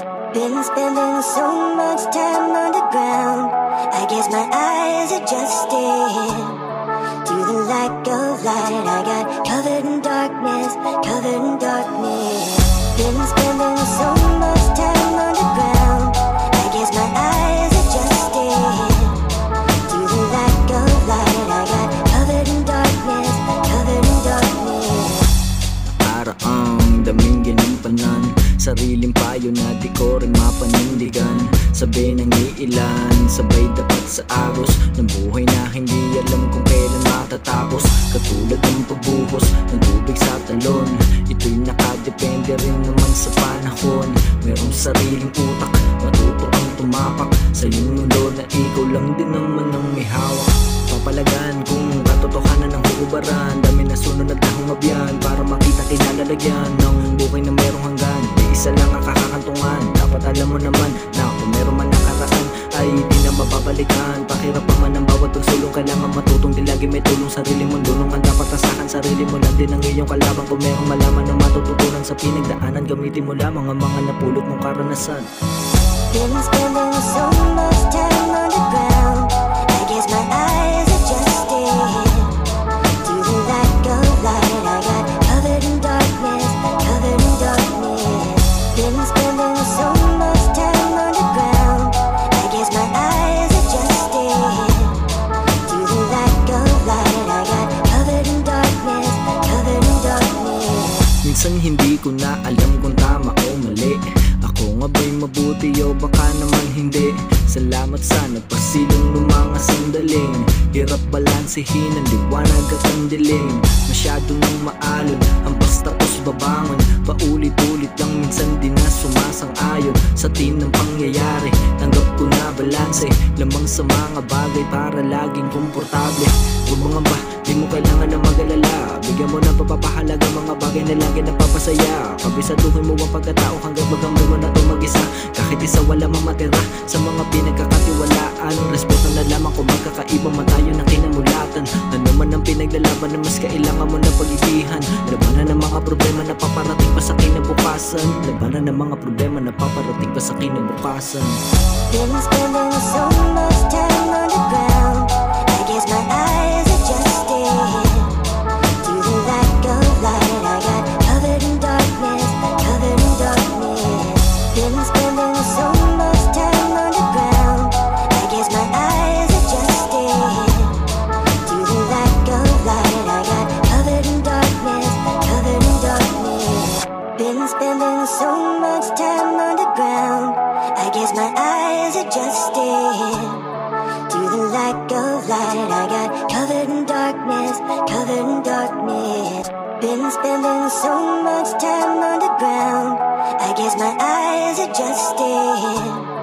Been spending so much time underground. I guess my eyes adjusted to the lack of light. I got covered in darkness, covered in darkness. Been Sariling payo na di ko rin mapanindigan. Sabi ng iilan Sabay dapat sa agos. Ng buhay na hindi alam kung kailan matatapos. Katulad ng pagbuhos ng tubig sa talon. Ito'y nakadepende rin naman sa panahon. Merong sariling utak Matuto ang tumapak. Sa iyong mundo na ikaw lang din naman ang may hawak. Papalagan kung katotohanan ng hubaran. Dami na sunod at nahungabyan Para makita kinalalagyan Ng buhay na merong hanggan Di isa lang ang kakakantungan. Dapat alam mo naman na kung meron man nakaraan Ay di na mababalikan. Pakirap pa man ang bawat pagsulong Kailangan matutong di lagi may tulong. Sarili mong dunong ang dapat tasakan Sarili mo lang din ang iyong kalaban. Kung merong malaman na matututunan Sa pinagdaanan Gamitin mo lamang ang mga napulot mong karanasan. Been spending so much Minsan hindi ko na alam kung tama o mali. Ako nga ba'y mabuti o baka naman hindi. Salamat sa nagpasilong ng mga sandaling. Hirap balansehin ang liwanag at ang dilim. Masyado nang maalon Hampas tapos babangon. Paulit-ulit lang minsan di na sumasang-ayon Sa team ng pangyayari. Tanggap ko na balanse Lamang sa mga bagay para laging komportable. Huwag mga Papapahalaga mga bagay na lagi napapasaya. Kabisaduhin mo ang pagkatao hanggang magamay mo na mag-isa Kahit isa wala mang matira sa mga pinagkakatiwalaan. Respeto na lamang kung magkakaiba man tayo ng kinamulatan. Ano man ang pinaglalaban na mas kailangan mo na pag-ibihan Labanan ng mga problema na paparating pa sa kinabukasan. Labanan ng mga problema na paparating pa sa kinabukasan. Been spending so Been spending so much time underground. I guess my eyes adjusted to the lack of light. I got covered in darkness, covered in darkness. Been spending so much time underground. I guess my eyes adjusted